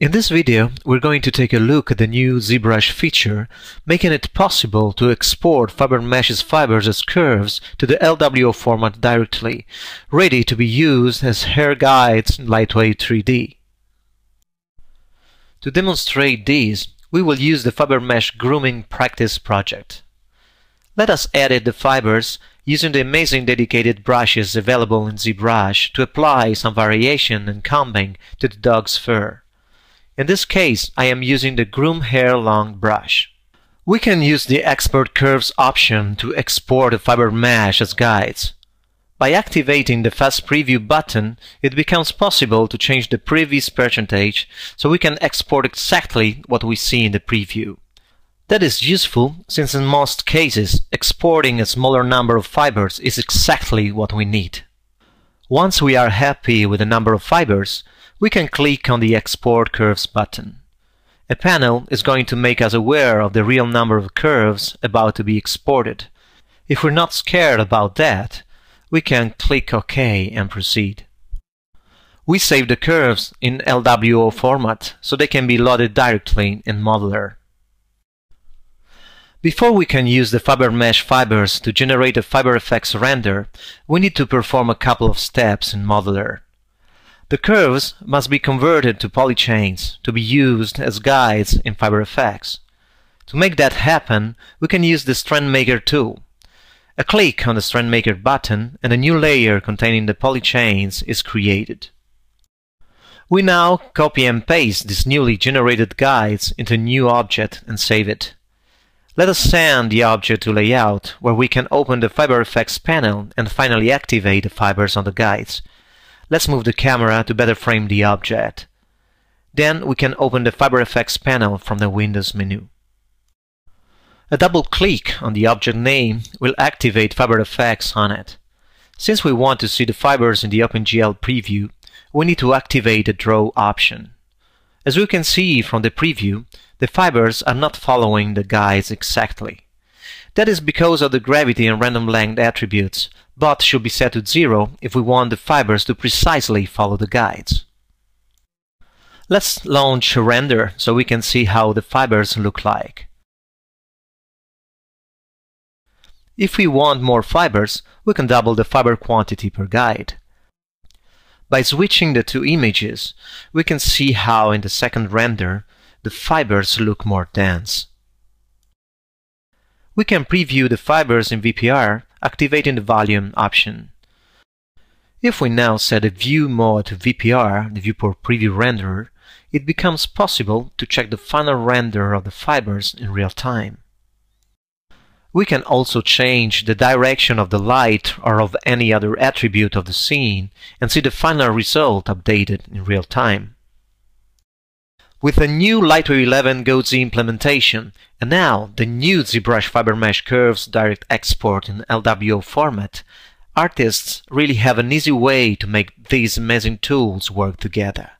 In this video, we're going to take a look at the new ZBrush feature, making it possible to export FiberMesh's fibers as curves to the LWO format directly, ready to be used as hair guides in Lightwave 3D. To demonstrate this, we will use the FiberMesh Grooming Practice project. Let us edit the fibers using the amazing dedicated brushes available in ZBrush to apply some variation and combing to the dog's fur. In this case, I am using the Groom Hair Long brush. We can use the Export Curves option to export a fiber mesh as guides. By activating the Fast Preview button, it becomes possible to change the previous percentage so we can export exactly what we see in the preview. That is useful since in most cases exporting a smaller number of fibers is exactly what we need. Once we are happy with the number of fibers, we can click on the Export Curves button. A panel is going to make us aware of the real number of curves about to be exported. If we're not scared about that, we can click OK and proceed. We save the curves in LWO format so they can be loaded directly in Modeler. Before we can use the fiber mesh fibers to generate a FiberFX render, we need to perform a couple of steps in Modeler. The curves must be converted to polychains to be used as guides in FiberFX. To make that happen, we can use the Strand Maker tool. A click on the Strand Maker button and a new layer containing the polychains is created. We now copy and paste these newly generated guides into a new object and save it. Let us send the object to Layout, where we can open the FiberFX panel and finally activate the fibers on the guides. Let's move the camera to better frame the object. Then we can open the Fiber Effects panel from the Windows menu. A double click on the object name will activate Fiber Effects on it. Since we want to see the fibers in the OpenGL preview, we need to activate the Draw option. As we can see from the preview, the fibers are not following the guides exactly. That is because of the gravity and random length attributes, but should be set to zero if we want the fibers to precisely follow the guides. Let's launch a render so we can see how the fibers look like. If we want more fibers, we can double the fiber quantity per guide. By switching the two images, we can see how in the second render the fibers look more dense. We can preview the fibers in VPR activating the volume option. If we now set the view mode to VPR, the viewport preview renderer, it becomes possible to check the final render of the fibers in real time. We can also change the direction of the light or of any other attribute of the scene and see the final result updated in real time. With the new Lightwave 11 GoZ implementation, and now the new ZBrush Fiber Mesh Curves direct export in LWO format, artists really have an easy way to make these amazing tools work together.